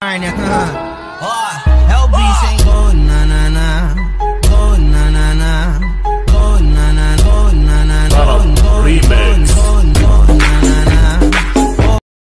爱呢